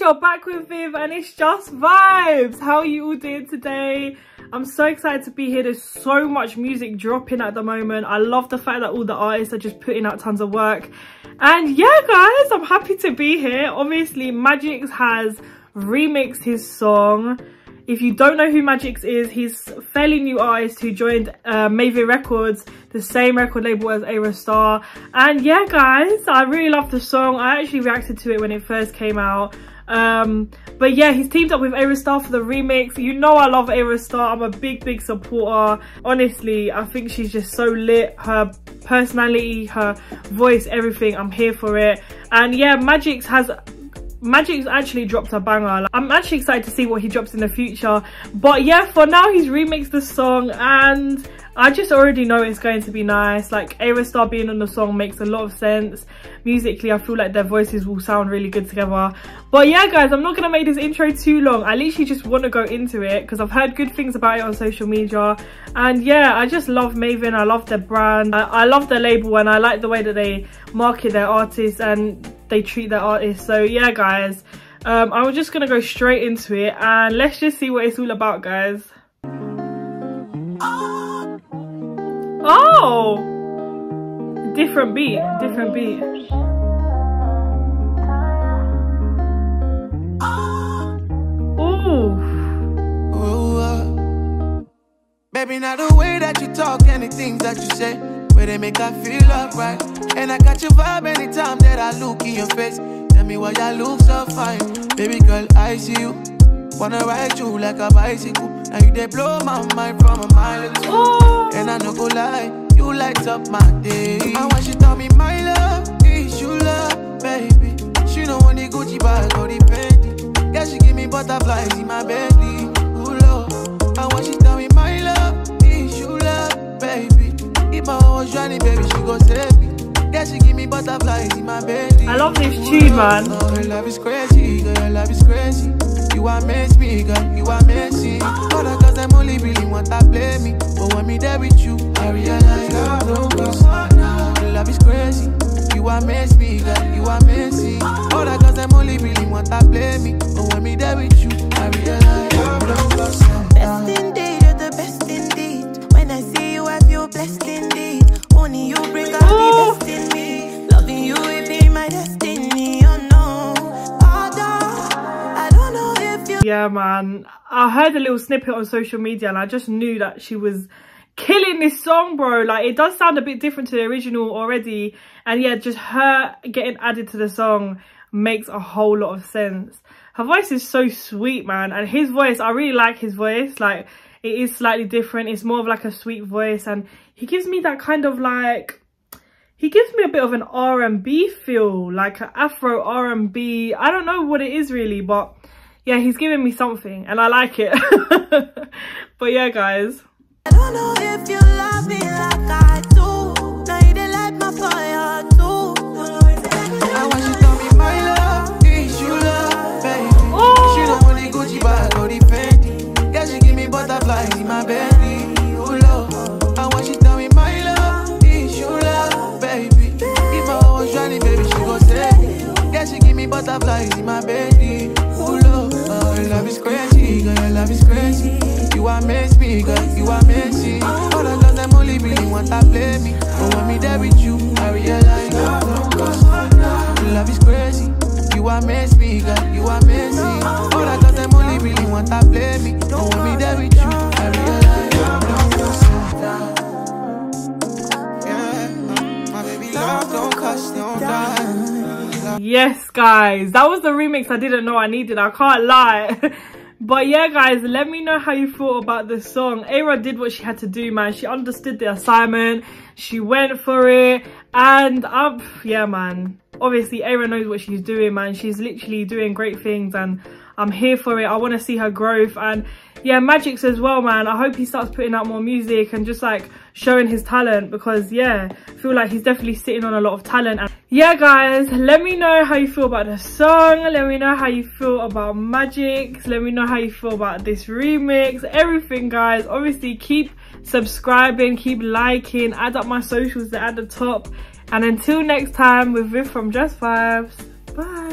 you're back with Viv and it's just vibes. How are you all doing today? I'm so excited to be here. There's so much music dropping at the moment. I love the fact that all the artists are just putting out tons of work. And yeah, guys, I'm happy to be here. Obviously, Magixx has remixed his song. If you don't know who Magixx is, he's fairly new artist who joined uh, Records, the same record label as Ayra Starr. And yeah, guys, I really love the song. I actually reacted to it when it first came out. Um, but yeah, he's teamed up with Ayra Starr for the remix. You know I love Ayra Starr. I'm a big, big supporter. Honestly, I think she's just so lit. Her personality, her voice, everything. I'm here for it. And yeah, Magixx has Magixx actually dropped a banger. I'm actually excited to see what he drops in the future. But yeah, for now he's remixed the song and I just already know it's going to be nice. Like Ayra Starr being on the song makes a lot of sense. Musically, I feel like their voices will sound really good together. But yeah, guys, I'm not going to make this intro too long. I literally just want to go into it because I've heard good things about it on social media. And yeah, I just love Mavin. I love their brand. I, I love their label and I like the way that they market their artists and they treat their artists. So yeah, guys, um, I'm just to go straight into it and let's just see what it's all about, guys. Oh! Different beat, different beat. Ooh. Baby, the way that you talk and the things that you say, where they make I feel. And I got your vibe anytime look in your face. Tell me why you look so fine, baby girl. I see you. Wanna ride you like a bicycle. Now you they blow my mind from a mile two. And I no go lie, you light up my day. I want you tell me my love is you love, baby. She know when the Gucci bag or the Fendi. Yeah, she give me butterflies in my belly. I love this tune, man. Oh, your love is crazy, girl, your love is crazy. You amaze me, girl, you amazing. Other girls, them only really want to play me. But when me there with you, I realize. Oh, your love is crazy. You amaze me, girl, you amazing. Other girls, them only really want to play me. But when me Yeah, man. I heard a little snippet on social media and I just knew that she was killing this song, bro. Like, it does sound a bit different to the original already. And yeah, just her getting added to the song makes a whole lot of sense. Her voice is so sweet, man. And his voice, I really like his voice. Like, it is slightly different. It's more of like a sweet voice. And he gives me that kind of like he gives me a bit of an R&B feel, like an Afro R&B. I don't know what it is really, but yeah, he's giving me something and I like it. but yeah, guys. I don't know if You girl, you. Other girls, them only really want to play me. Me there with you, I realize love is crazy. You girl, you. Other girls, them only really want to play me. Me there with you, I realize. Yes, guys. That was the remix I didn't know I needed. I can't lie. But yeah, guys, let me know how you thought about this song. Ayra did what she had to do, man. She understood the assignment. She went for it. And, um, yeah, man. Obviously, Ayra knows what she's doing, man. She's literally doing great things. And I'm here for it. I want to see her growth. And, yeah, Magixx as well, man. I hope he starts putting out more music and just, like, showing his talent. Because, yeah, I feel like he's definitely sitting on a lot of talent. And yeah, guys, let me know how you feel about the song. Let me know how you feel about Magixx. Let me know how you feel about this remix. Everything, guys. Obviously, keep subscribing, keep liking, add up my socials, at the top. And until next time, with Viv from Just Vibes. Bye.